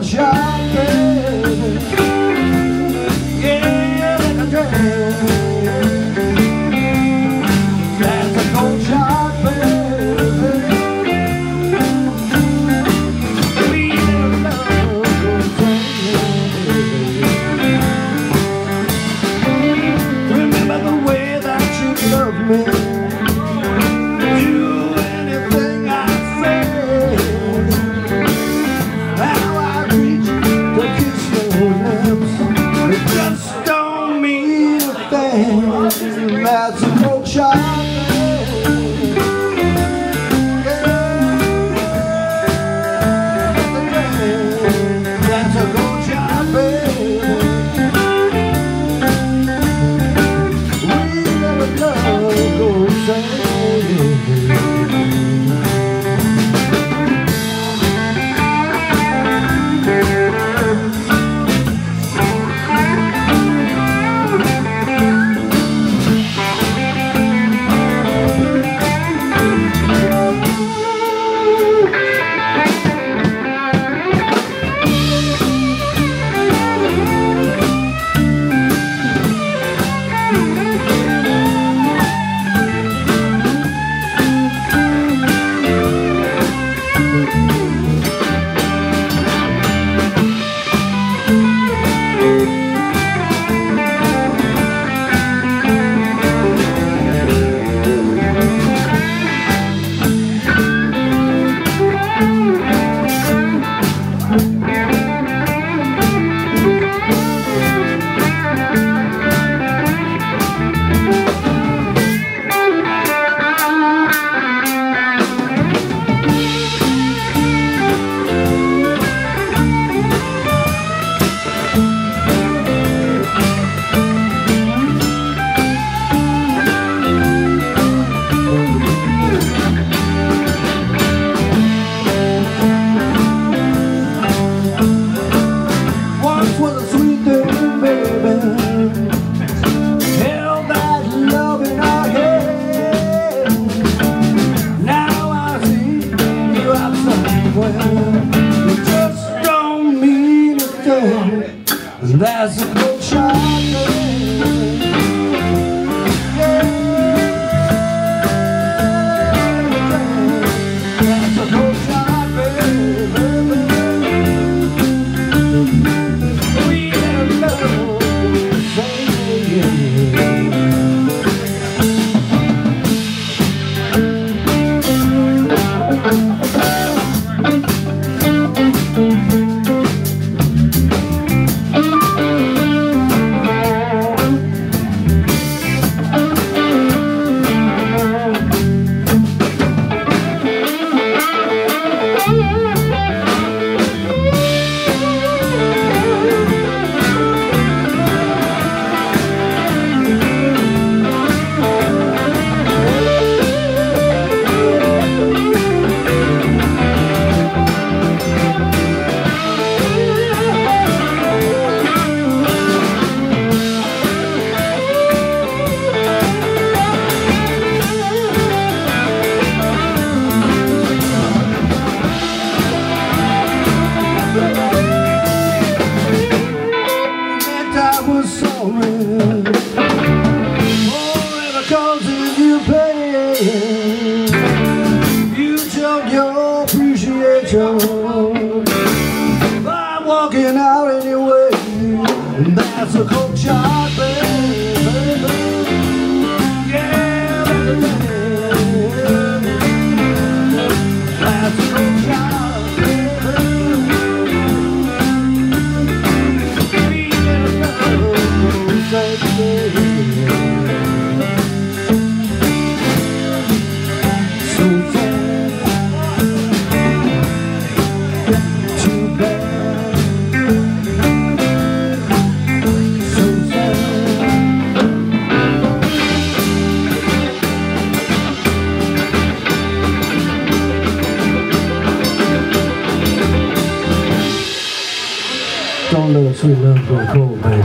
já teve Forever you pain You your appreciation. Let sweet love go cold, baby.